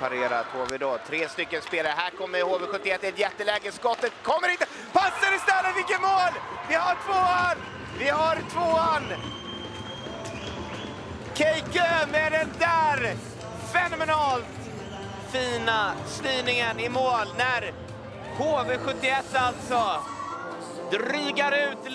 parerat HV då. Tre stycken spelare. Här kommer HV71 ett jätteläge. Skottet kommer inte. Passar istället. Vilket mål! Vi har tvåan! Vi har tvåan! Keikö med den där fenomenalt fina styrningen i mål när HV71 alltså drygar ut